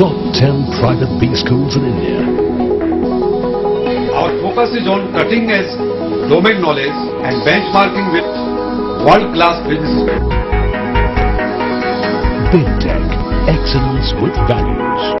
top 10 private B schools in India. Our focus is on cutting edge domain knowledge and benchmarking with world-class businesses. Big Tech, excellence with values.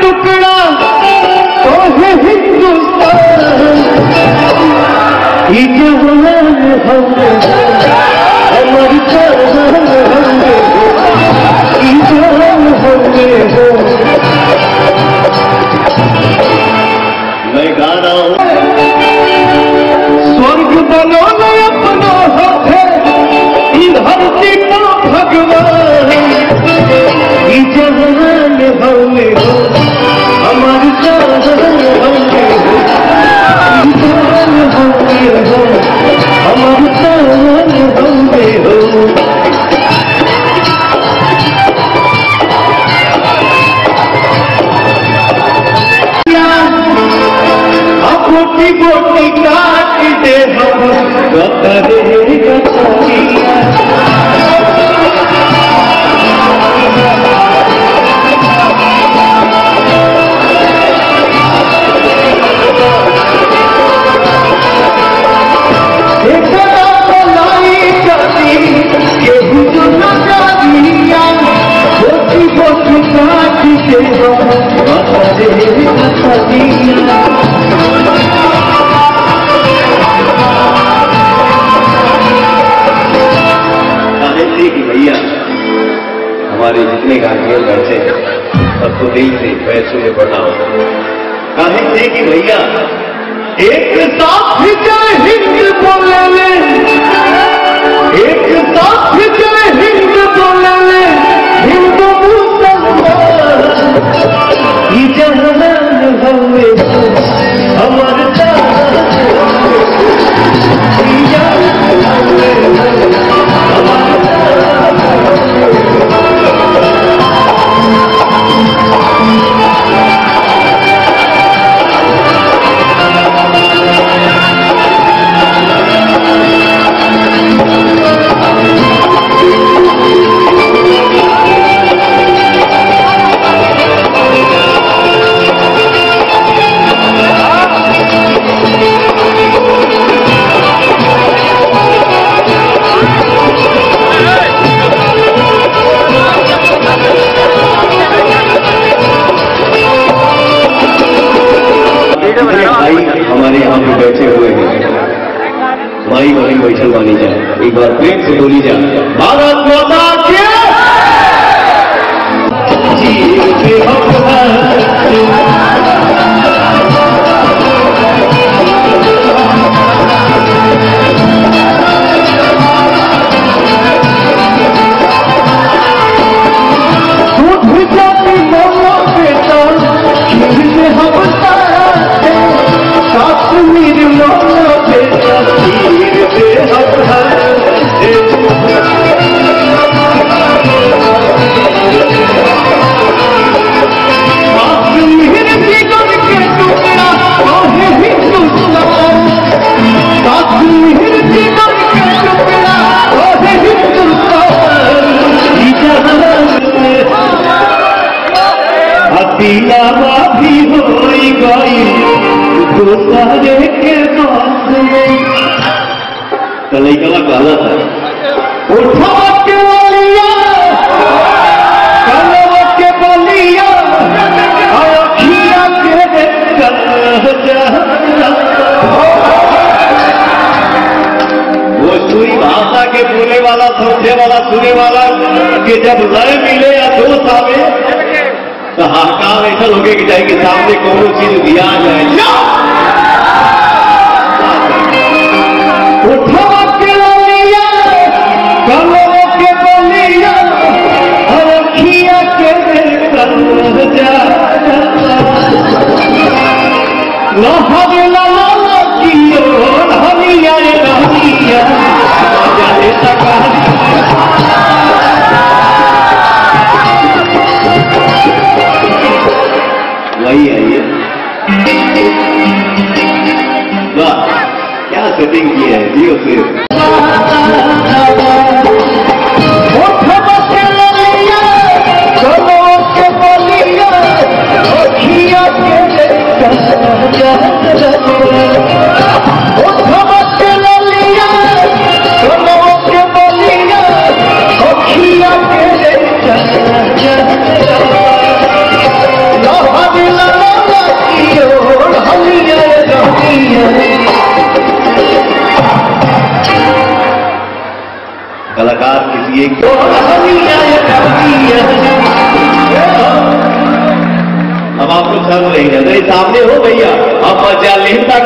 tukda. I'm not be able to do it. I'm. ہماری جتنی گاندھی گھر سے سب کو دل سے پیسوں یہ بڑھنا ہوتا گاندھی تھے کہ بھیا، ایک ساتھ جے ہند بولے ایک ساتھ جے ہند ની ઘણી બેઠક બની જાય એક વાર પ્રેમ થી બોલી જા ભારત માતા કે જી طریقہ کالا تھا وہ سوئی بھاشا کے بولنے والا سمجھنے والا سننے والا کہ جب لڑ ملے یا دوست آئے تو ہاتھ ایسا لوگے کہ جائے کہ سامنے کون چیز دیا جائے 第一个词 یہ اب آپ کو سب نہیں سامنے ہو بھیا اب چلتا